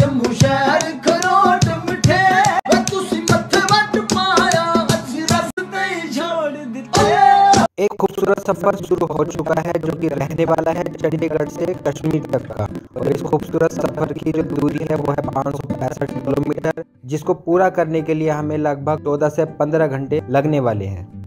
जम्मू शहर खरोट मिठे। तुसी पाया रस नहीं छोड़ दिते। एक खूबसूरत सफ़र शुरू हो चुका है, जो कि रहने वाला है चंडीगढ़ से कश्मीर तक का। और इस खूबसूरत सफ़र की जो दूरी है, वो है पाँच किलोमीटर, जिसको पूरा करने के लिए हमें लगभग चौदह से पंद्रह घंटे लगने वाले हैं।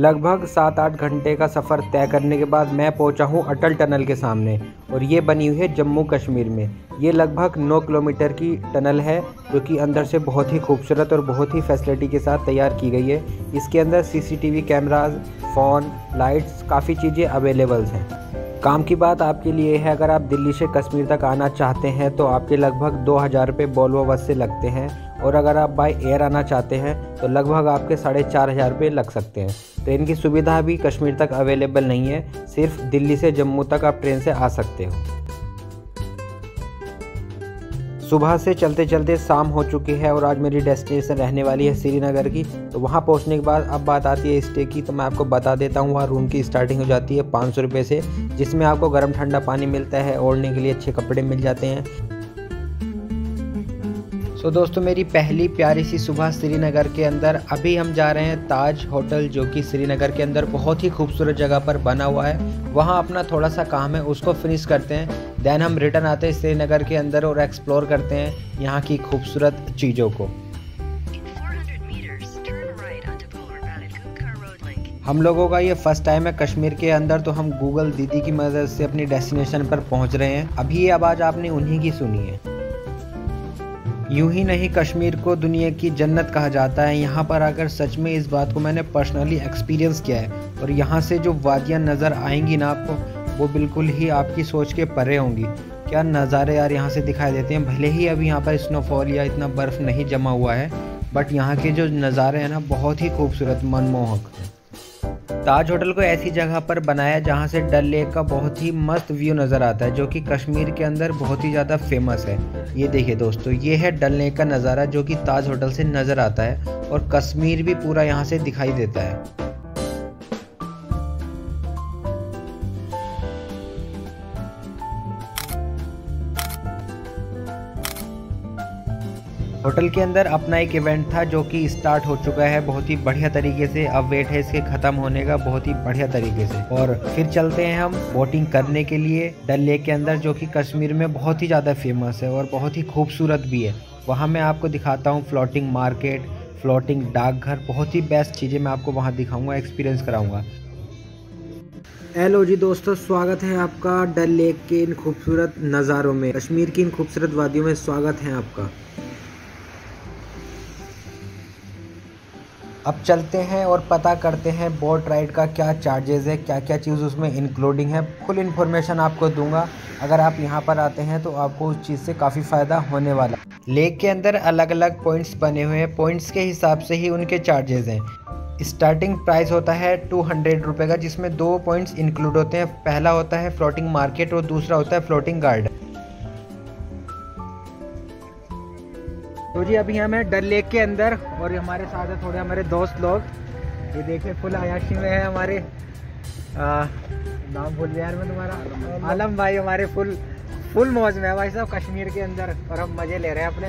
लगभग सात आठ घंटे का सफ़र तय करने के बाद मैं पहुँचा हूँ अटल टनल के सामने और ये बनी हुई है जम्मू कश्मीर में। ये लगभग नौ किलोमीटर की टनल है, जो कि अंदर से बहुत ही खूबसूरत और बहुत ही फैसिलिटी के साथ तैयार की गई है। इसके अंदर सीसीटीवी कैमराज, फ़ोन, लाइट्स, काफ़ी चीज़ें अवेलेबल्स हैं। काम की बात आपके लिए है। अगर आप दिल्ली से कश्मीर तक आना चाहते हैं तो आपके लगभग दो हज़ार रुपये बोलवो बस से लगते हैं। और अगर आप बाई एयर आना चाहते हैं तो लगभग आपके साढ़े चार हज़ार रुपये लग सकते हैं। ट्रेन की सुविधा भी कश्मीर तक अवेलेबल नहीं है। सिर्फ़ दिल्ली से जम्मू तक आप ट्रेन से आ सकते हो। सुबह से चलते चलते शाम हो चुकी है और आज मेरी डेस्टिनेशन रहने वाली है श्रीनगर की। तो वहाँ पहुँचने के बाद अब बात आती है स्टे की तो मैं आपको बता देता हूँ, वहाँ रूम की स्टार्टिंग हो जाती है पाँच सौ रुपये से, जिसमें आपको गर्म ठंडा पानी मिलता है, ओढ़ने के लिए अच्छे कपड़े मिल जाते हैं। सो so, दोस्तों मेरी पहली प्यारी सी सुबह श्रीनगर के अंदर। अभी हम जा रहे हैं ताज होटल जो कि श्रीनगर के अंदर बहुत ही खूबसूरत जगह पर बना हुआ है। वहाँ अपना थोड़ा सा काम है उसको फिनिश करते हैं। देन हम रिटर्न आते हैं श्रीनगर के अंदर और एक्सप्लोर करते हैं यहाँ की खूबसूरत चीज़ों को। हम लोगों का ये फ़र्स्ट टाइम है कश्मीर के अंदर तो हम गूगल दीदी की मदद से अपनी डेस्टिनेशन पर पहुँच रहे हैं। अभी ये आवाज़ आपने उन्हीं की सुनी है। यूँ ही नहीं, कश्मीर को दुनिया की जन्नत कहा जाता है। यहाँ पर आकर सच में इस बात को मैंने पर्सनली एक्सपीरियंस किया है, और यहाँ से जो वादियाँ नज़र आएँगी ना आपको, वो बिल्कुल ही आपकी सोच के परे होंगी। क्या नज़ारे यार यहाँ से दिखाई देते हैं? भले ही अभी यहाँ पर स्नोफॉल या इतना बर्फ़ नहीं जमा हुआ है बट यहाँ के जो नज़ारे हैं ना, बहुत ही खूबसूरत, मनमोहक। ताज होटल को ऐसी जगह पर बनाया जहाँ से डल लेक का बहुत ही मस्त व्यू नज़र आता है, जो कि कश्मीर के अंदर बहुत ही ज़्यादा फ़ेमस है। ये देखिए दोस्तों, ये है डल लेक का नज़ारा, जो कि ताज होटल से नज़र आता है और कश्मीर भी पूरा यहाँ से दिखाई देता है। होटल के अंदर अपना एक इवेंट था जो कि स्टार्ट हो चुका है बहुत ही बढ़िया तरीके से। अब वेट है इसके ख़त्म होने का बहुत ही बढ़िया तरीके से। और फिर चलते हैं हम बोटिंग करने के लिए डल लेक के अंदर, जो कि कश्मीर में बहुत ही ज़्यादा फ़ेमस है और बहुत ही खूबसूरत भी है। वहाँ मैं आपको दिखाता हूँ फ्लोटिंग मार्केट फ्लोटिंग डाकघर, बहुत ही बेस्ट चीज़ें मैं आपको वहाँ दिखाऊँगा एक्सपीरियंस कराऊँगा। हेलो जी दोस्तों, स्वागत है आपका डल लेक के इन खूबसूरत नज़ारों में। कश्मीर की इन खूबसूरत वादियों में स्वागत है आपका। अब चलते हैं और पता करते हैं बोट राइड का क्या चार्जेज़ है क्या क्या चीज़ उसमें इंक्लूडिंग है। फुल इन्फॉर्मेशन आपको दूँगा। अगर आप यहाँ पर आते हैं तो आपको उस चीज़ से काफ़ी फ़ायदा होने वाला लेक के अंदर अलग अलग पॉइंट्स बने हुए हैं। पॉइंट्स के हिसाब से ही उनके चार्जेज़ हैं। स्टार्टिंग प्राइस होता है टू हंड्रेड रुपये का, जिसमें दो पॉइंट्स इंक्लूड होते हैं। पहला होता है फ्लोटिंग मार्केट और दूसरा होता है फ्लोटिंग गार्डन तो जी अभी हम हैं डल लेक के अंदर और हमारे साथ है थोड़े हमारे दोस्त लोग। ये देखिए फुल आयाशी में है हमारे। आ, नाम भूल गया यार मैं तुम्हारा। आलम भाई। हमारे फुल फुल मौज में है भाई साहब कश्मीर के अंदर और हम मज़े ले रहे हैं अपने।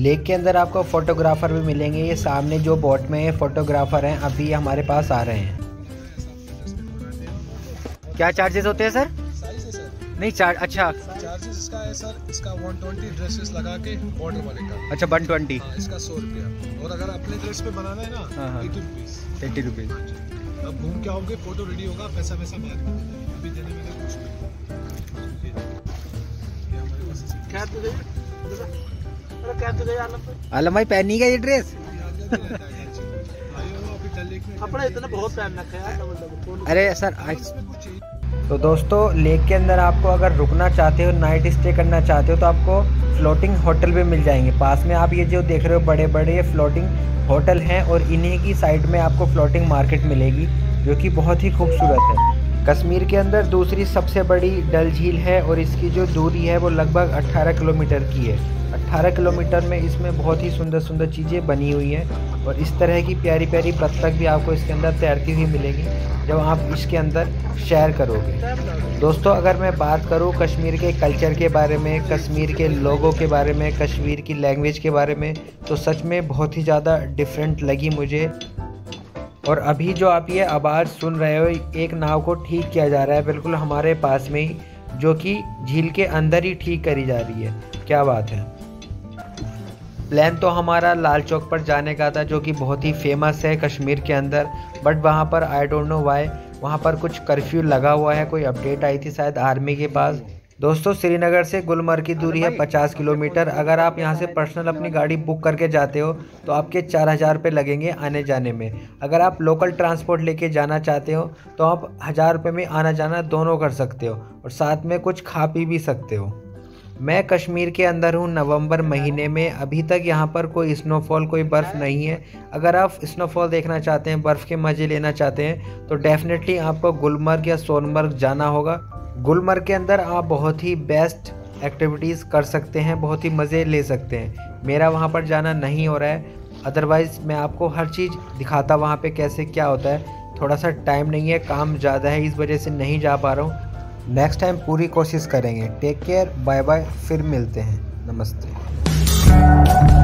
लेक के अंदर आपको फोटोग्राफर भी मिलेंगे। ये सामने जो बोट में फोटोग्राफर हैं अभी हमारे पास आ रहे हैं। क्या चार्जेस होते हैं सर नहीं चार्ज अच्छा। चार्जेस इसका है सर इसका 120 ड्रेसेस लगा के बॉर्डर वाले का। अच्छा वन ट्वेंटी हाँ, इसका सौ रुपया। और अगर अपने ड्रेस पे बनाना है ना हाँ, हाँ। एटी रुपीज़ अब घूम के आओगे फ़ोटो रेडी होगा पैसा वैसा बाद में अभी देने में कुछ नहीं। आलम आलम भाई पहनी गया ये ड्रेस है हो। कपड़ा इतना बहुत पहन रखा है अरे सर इसमें कुछ चाहिए तो दोस्तों, लेक के अंदर आपको अगर रुकना चाहते हो नाइट स्टे करना चाहते हो तो आपको फ्लोटिंग होटल भी मिल जाएँगे। पास में आप ये जो देख रहे हो बड़े बड़े फ्लोटिंग होटल हैं और इन्हीं की साइड में आपको फ्लोटिंग मार्केट मिलेगी, जो कि बहुत ही खूबसूरत है। कश्मीर के अंदर दूसरी सबसे बड़ी डल झील है और इसकी जो दूरी है वो लगभग 18 किलोमीटर की है। 18 किलोमीटर में इसमें बहुत ही सुंदर सुंदर चीज़ें बनी हुई हैं और इस तरह की प्यारी प्यारी बत्तख भी आपको इसके अंदर तैरती हुई मिलेगी, जब आप इसके अंदर शेयर करोगे। दोस्तों, अगर मैं बात करूँ कश्मीर के कल्चर के बारे में, कश्मीर के लोगों के बारे में, कश्मीर की लैंग्वेज के बारे में तो सच में बहुत ही ज़्यादा डिफरेंट लगी मुझे। और अभी जो आप ये आवाज़ सुन रहे हो, एक नाव को ठीक किया जा रहा है, बिल्कुल हमारे पास में ही, जो कि झील के अंदर ही ठीक करी जा रही है। क्या बात है। प्लान तो हमारा लाल चौक पर जाने का था, जो कि बहुत ही फ़ेमस है कश्मीर के अंदर बट वहाँ पर आई डोंट नो वाई वहाँ पर कुछ कर्फ्यू लगा हुआ है, कोई अपडेट आई थी शायद आर्मी के पास। दोस्तों श्रीनगर से गुलमर्ग की दूरी है 50 किलोमीटर। अगर आप यहाँ से पर्सनल अपनी गाड़ी बुक करके जाते हो तो आपके चार हज़ार रुपये लगेंगे आने जाने में। अगर आप लोकल ट्रांसपोर्ट लेके जाना चाहते हो तो आप हज़ार रुपये में आना जाना दोनों कर सकते हो और साथ में कुछ खा पी भी सकते हो। मैं कश्मीर के अंदर हूँ, नवंबर महीने में। अभी तक यहाँ पर कोई स्नोफॉल कोई बर्फ़ नहीं है। अगर आप स्नोफॉल देखना चाहते हैं, बर्फ़ के मज़े लेना चाहते हैं तो डेफ़िनेटली आपको गुलमर्ग या सोनमर्ग जाना होगा। गुलमर्ग के अंदर आप बहुत ही बेस्ट एक्टिविटीज़ कर सकते हैं, बहुत ही मज़े ले सकते हैं। मेरा वहाँ पर जाना नहीं हो रहा है। अदरवाइज़ मैं आपको हर चीज़ दिखाता वहाँ पे कैसे क्या होता है। थोड़ा सा टाइम नहीं है, काम ज़्यादा है, इस वजह से नहीं जा पा रहा हूँ। नेक्स्ट टाइम पूरी कोशिश करेंगे। टेक केयर बाय बाय फिर मिलते हैं। नमस्ते।